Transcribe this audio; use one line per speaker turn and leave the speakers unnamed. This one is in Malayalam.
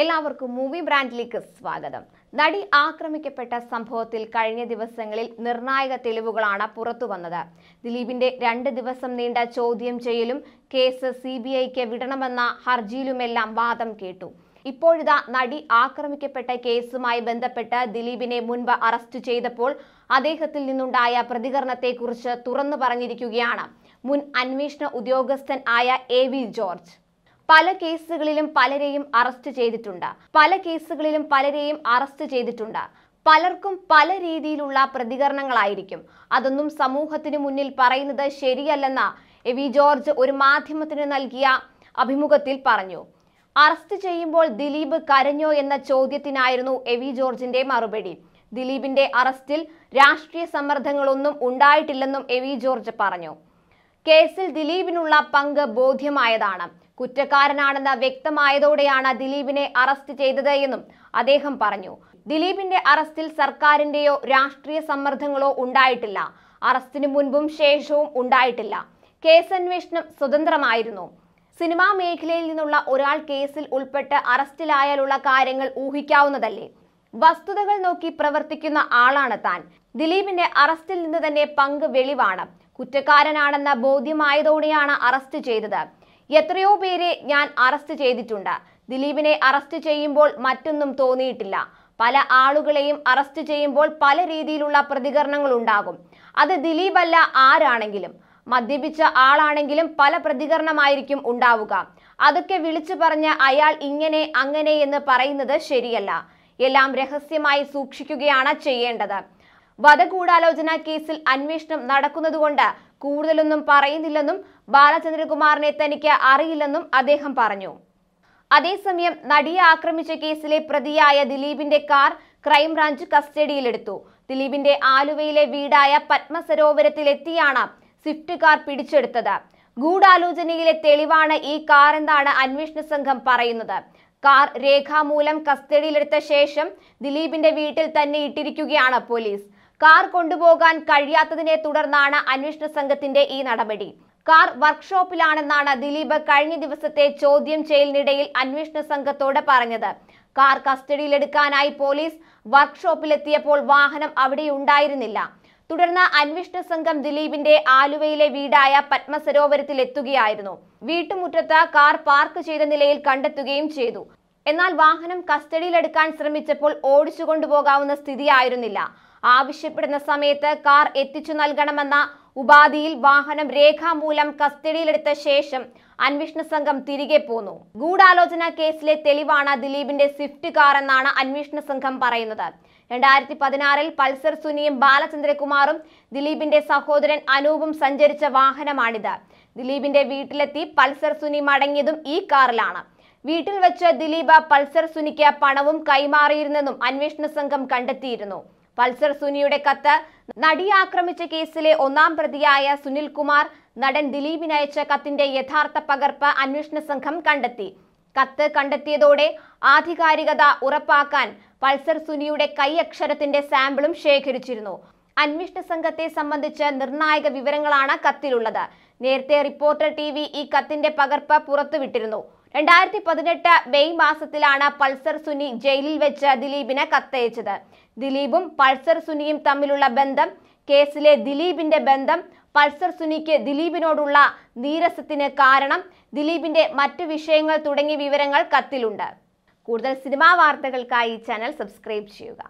എല്ലാവർക്കും മൂവി ബ്രാൻഡിലേക്ക് സ്വാഗതം. നടി ആക്രമിക്കപ്പെട്ട സംഭവത്തിൽ കഴിഞ്ഞ ദിവസങ്ങളിൽ നിർണായക തെളിവുകളാണ് പുറത്തു വന്നത്. ദിലീപിന്റെ രണ്ട് ദിവസം നീണ്ട ചോദ്യം ചെയ്യലും കേസ് സി ബി ഐക്ക് വിടണമെന്ന ഹർജിയിലുമെല്ലാം വാദം കേട്ടു. ഇപ്പോഴിതാ നടി ആക്രമിക്കപ്പെട്ട കേസുമായി ബന്ധപ്പെട്ട് ദിലീപിനെ മുൻപ് അറസ്റ്റ് ചെയ്തപ്പോൾ അദ്ദേഹത്തിൽ നിന്നുണ്ടായ പ്രതികരണത്തെക്കുറിച്ച് തുറന്നു പറഞ്ഞിരിക്കുകയാണ്. മുൻ അന്വേഷണ ഉദ്യോഗസ്ഥൻ ആയ എ വി ജോർജ്. പല കേസുകളിലും പലരെയും അറസ്റ്റ് ചെയ്തിട്ടുണ്ട്. പല കേസുകളിലും പലരെയും അറസ്റ്റ് ചെയ്തിട്ടുണ്ട്. പലർക്കും പല രീതിയിലുള്ള പ്രതികരണങ്ങളായിരിക്കും. അതൊന്നും സമൂഹത്തിന് മുന്നിൽ പറയുന്നത് ശരിയല്ലെന്ന് എ വി ജോർജ് ഒരു മാധ്യമത്തിന് നൽകിയ അഭിമുഖത്തിൽ പറഞ്ഞു. അറസ്റ്റ് ചെയ്യുമ്പോൾ ദിലീപ് കരഞ്ഞോ എന്ന ചോദ്യത്തിനായിരുന്നു എ വി ജോർജിന്റെ മറുപടി. ദിലീപിന്റെ അറസ്റ്റിൽ രാഷ്ട്രീയ സമ്മർദ്ദങ്ങളൊന്നും ഉണ്ടായിട്ടില്ലെന്നും എ വി ജോർജ് പറഞ്ഞു. കേസിൽ ദിലീപിനുള്ള പങ്ക് ബോധ്യമായതാണ്. കുറ്റക്കാരനാണെന്ന് വ്യക്തമായതോടെയാണ് ദിലീപിനെ അറസ്റ്റ് ചെയ്തത് എന്നും അദ്ദേഹം പറഞ്ഞു. ദിലീപിന്റെ അറസ്റ്റിൽ സർക്കാരിന്റെയോ രാഷ്ട്രീയ സമ്മർദ്ദങ്ങളോ ഉണ്ടായിട്ടില്ല. അറസ്റ്റിന് മുൻപും ശേഷവും ഉണ്ടായിട്ടില്ല. കേസന്വേഷണം സ്വതന്ത്രമായിരുന്നു. സിനിമാ മേഖലയിൽ നിന്നുള്ള ഒരാൾ കേസിൽ ഉൾപ്പെട്ട് അറസ്റ്റിലായാലുള്ള കാര്യങ്ങൾ ഊഹിക്കാവുന്നതല്ലേ? വസ്തുതകൾ നോക്കി പ്രവർത്തിക്കുന്ന ആളാണ് താൻ. ദിലീപിന്റെ അറസ്റ്റിൽ നിന്ന് തന്നെ പങ്ക് വെളിവാണ്. കുറ്റക്കാരനാണെന്ന ബോധ്യമായതോടെയാണ് അറസ്റ്റ് ചെയ്തത്. എത്രയോ പേരെ ഞാൻ അറസ്റ്റ് ചെയ്തിട്ടുണ്ട്. ദിലീപിനെ അറസ്റ്റ് ചെയ്യുമ്പോൾ മറ്റൊന്നും തോന്നിയിട്ടില്ല. പല ആളുകളെയും അറസ്റ്റ് ചെയ്യുമ്പോൾ പല രീതിയിലുള്ള പ്രതികരണങ്ങൾ ഉണ്ടാകും. അത് ദിലീപ് അല്ല ആരാണെങ്കിലും മദ്യപിച്ച ആളാണെങ്കിലും പല പ്രതികരണമായിരിക്കും ഉണ്ടാവുക. അതൊക്കെ വിളിച്ചു പറഞ്ഞ് അയാൾ ഇങ്ങനെ അങ്ങനെ എന്ന് പറയുന്നത് ശരിയല്ല. എല്ലാം രഹസ്യമായി സൂക്ഷിക്കുകയാണ് ചെയ്യേണ്ടത്. വധഗൂഢാലോചന കേസിൽ അന്വേഷണം നടക്കുന്നതുകൊണ്ട് കൂടുതലൊന്നും പറയുന്നില്ലെന്നും ബാലചന്ദ്രകുമാറിനെ തനിക്ക് അറിയില്ലെന്നും അദ്ദേഹം പറഞ്ഞു. അതേസമയം നടിയെ ആക്രമിച്ച കേസിലെ പ്രതിയായ ദിലീപിന്റെ കാർ ക്രൈംബ്രാഞ്ച് കസ്റ്റഡിയിലെടുത്തു. ദിലീപിന്റെ ആലുവയിലെ വീടായ പത്മസരോവരത്തിലെത്തിയാണ് സ്വിഫ്റ്റ് കാർ പിടിച്ചെടുത്തത്. ഗൂഢാലോചനയിലെ തെളിവാണ് ഈ കാർ എന്നാണ് അന്വേഷണ സംഘം പറയുന്നത്. കാർ രേഖാമൂലം കസ്റ്റഡിയിലെടുത്ത ശേഷം ദിലീപിന്റെ വീട്ടിൽ തന്നെ ഇട്ടിരിക്കുകയാണ് പോലീസ്. കാർ കൊണ്ടുപോകാൻ കഴിയാത്തതിനെ തുടർന്നാണ് അന്വേഷണ സംഘത്തിന്റെ ഈ നടപടി. കാർ വർക്ക്ഷോപ്പിലാണെന്നാണ് ദിലീപ് കഴിഞ്ഞ ദിവസത്തെ ചോദ്യം ചെയ്യലിനിടയിൽ അന്വേഷണ സംഘത്തോട് പറഞ്ഞത്. കാർ കസ്റ്റഡിയിലെടുക്കാനായി പോലീസ് വർക്ക്ഷോപ്പിലെത്തിയപ്പോൾ വാഹനം അവിടെ ഉണ്ടായിരുന്നില്ല തുടർന്ന് അന്വേഷണ സംഘം ദിലീപിന്റെ ആലുവയിലെ വീടായ പത്മസരോവരത്തിൽ എത്തുകയായിരുന്നു വീട്ടുമുറ്റത്ത് കാർ പാർക്ക് ചെയ്ത നിലയിൽ കണ്ടെത്തുകയും ചെയ്തു. എന്നാൽ വാഹനം കസ്റ്റഡിയിലെടുക്കാൻ ശ്രമിച്ചപ്പോൾ ഓടിച്ചു കൊണ്ടുപോകാവുന്ന സ്ഥിതിയായിരുന്നില്ല. ആവശ്യപ്പെടുന്ന സമയത്ത് കാർ എത്തിച്ചു നൽകണമെന്ന ഉപാധിയിൽ വാഹനം രേഖാമൂലം കസ്റ്റഡിയിലെടുത്ത ശേഷം അന്വേഷണ സംഘം തിരികെ പോന്നു. ഗൂഢാലോചന കേസിലെ തെളിവാണ് ദിലീപിന്റെ സ്വിഫ്റ്റ് കാർ എന്നാണ് അന്വേഷണ സംഘം പറയുന്നത്. രണ്ടായിരത്തി പതിനാറിൽ പൾസർ സുനിയും ബാലചന്ദ്രകുമാറും ദിലീപിന്റെ സഹോദരൻ അനൂപും സഞ്ചരിച്ച വാഹനമാണിത്. ദിലീപിന്റെ വീട്ടിലെത്തി പൾസർ സുനി മടങ്ങിയതും ഈ കാറിലാണ്. വീട്ടിൽ വെച്ച് ദിലീപ് പൾസർ സുനിക്ക് പണവും കൈമാറിയിരുന്നെന്നും അന്വേഷണ സംഘം കണ്ടെത്തിയിരുന്നു. പൾസർ സുനിയുടെ കത്ത്. നടി ആക്രമിച്ച കേസിലെ ഒന്നാം പ്രതിയായ സുനിൽ കുമാർ നടൻ ദിലീപിന് അയച്ച കത്തിന്റെ യഥാർത്ഥ പകർപ്പ് അന്വേഷണ സംഘം കണ്ടെത്തി. കത്ത് കണ്ടെത്തിയതോടെ ആധികാരികത ഉറപ്പാക്കാൻ പൾസർ സുനിയുടെ കൈയക്ഷരത്തിന്റെ സാമ്പിളും ശേഖരിച്ചിരുന്നു. അന്വേഷണ സംഘത്തെ സംബന്ധിച്ച് നിർണായക വിവരങ്ങളാണ് കത്തിലുള്ളത്. നേരത്തെ റിപ്പോർട്ടർ ടി ഈ കത്തിന്റെ പകർപ്പ് പുറത്തുവിട്ടിരുന്നു. രണ്ടായിരത്തി പതിനെട്ട് മെയ് മാസത്തിലാണ് പൾസർ സുനി ജയിലിൽ വെച്ച് ദിലീപിനെ കത്തയച്ചത്. ദിലീപും പൾസർ സുനിയും തമ്മിലുള്ള ബന്ധം കേസിലെ ദിലീപിന്റെ ബന്ധം പൾസർ സുനിക്ക് ദിലീപിനോടുള്ള നീരസത്തിന് കാരണം ദിലീപിന്റെ മറ്റു വിഷയങ്ങൾ തുടങ്ങിയ വിവരങ്ങൾ കത്തിലുണ്ട്. കൂടുതൽ സിനിമാ വാർത്തകൾക്കായി ചാനൽ സബ്സ്ക്രൈബ് ചെയ്യുക.